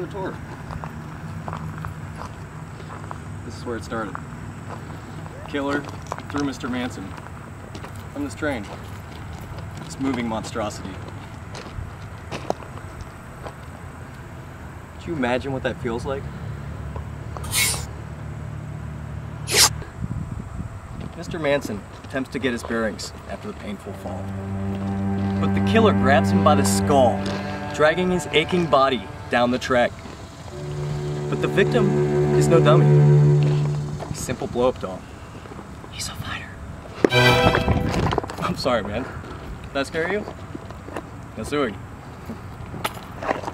the tour. This is where it started. Killer threw Mr. Manson. On this train. This moving monstrosity. Could you imagine what that feels like? Mr. Manson attempts to get his bearings after the painful fall. But the killer grabs him by the skull, dragging his aching body down the track. But the victim is no dummy. A simple blow-up doll. He's a fighter. I'm sorry, man. Did that scare you? Nasui.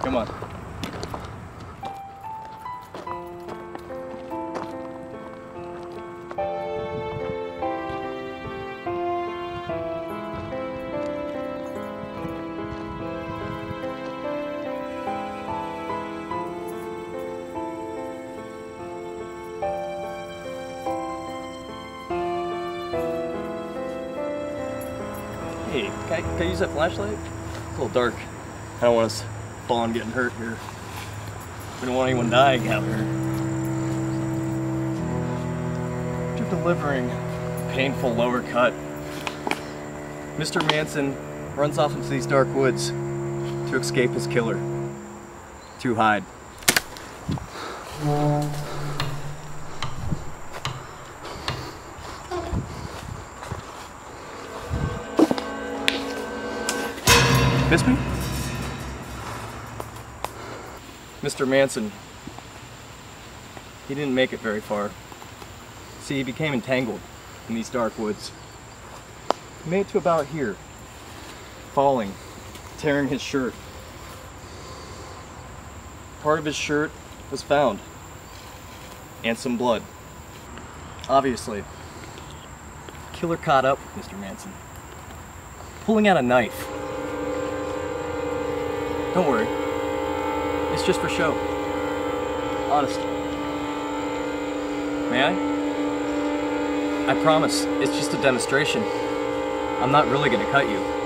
Come on. Hey, can I, can I use that flashlight? It's a little dark. I don't want us falling getting hurt here. We don't want anyone dying out here. After delivering a painful lower cut, Mr. Manson runs off into these dark woods to escape his killer, to hide. Miss me? Mr. Manson, he didn't make it very far. See, he became entangled in these dark woods. He made it to about here, falling, tearing his shirt. Part of his shirt was found, and some blood. Obviously, killer caught up with Mr. Manson, pulling out a knife. Don't worry. It's just for show. Honest. May I? I promise, it's just a demonstration. I'm not really gonna cut you.